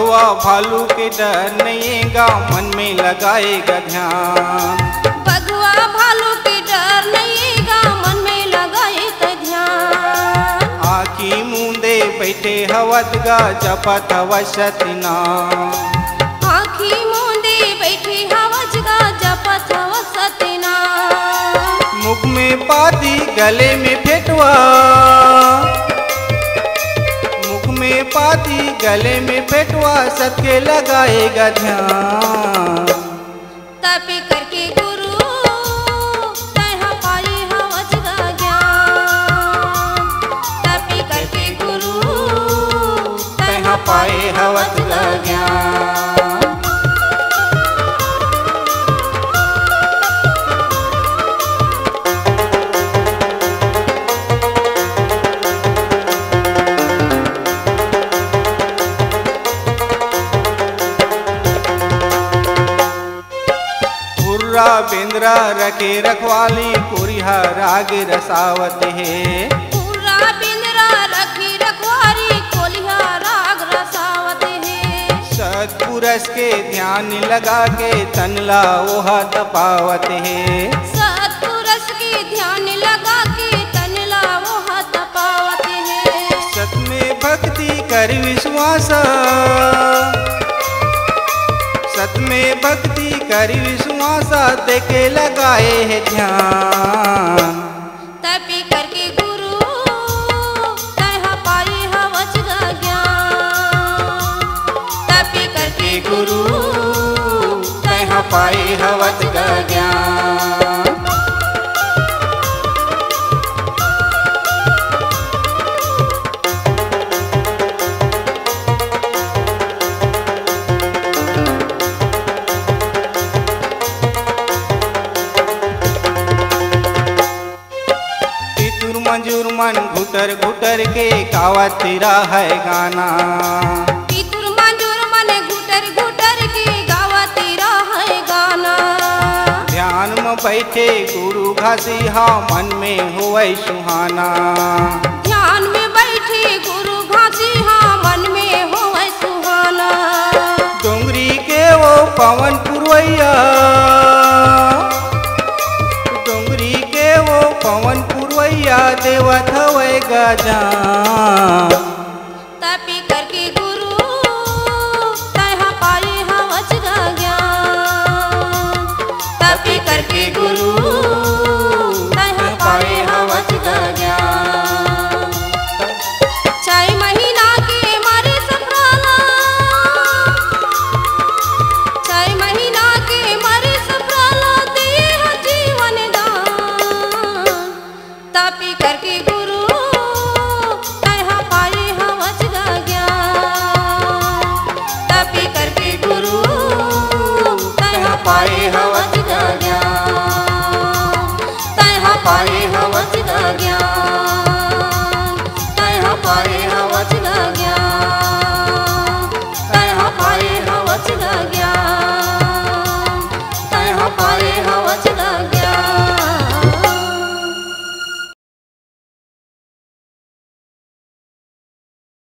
भगवा भालू के डर नएगा मन में लगाएगा ध्यान। बगुआ भालू के डर नहीं गा मन में लगाए त ध्यान। आखी मूंदे बैठे हवत गा जपत हवसत नाम आँखी मूंदे बैठी हवज गा जपत हव सतना। मुख में पाती गले में फेटवा। पाती गले में फेटवा सबके लगाएगा ध्यान। बिंद्रा रखे रखवाली कुरिहा राग रसावत है। है। सतपुरस के ध्यान लगा के तनला ओह तपावत है। सतपुरस के ध्यान लगा के तनला वो हाथ पावत है। सत में भक्ति कर विश्वास। सत में भक्ति कर विश्वास के लगाए है ध्यान। तपी करके गुरु पाई हवज ज्ञान। करके गुरु पाई मंजूर मन घुटर घुटर के गावत तेरा है गाना। पितुर मंजूर मने घुटर घुटर के तेरा है गाना। ध्यान में बैठे गुरु घसी हा मन में होवे सुहाना। ध्यान में बैठे गुरु घासी हाँ मन में हो सुहाना। डोंगरी के वो पवन पुरवैया। डोंगरी के वो पवन पुरवैया देवत गजा।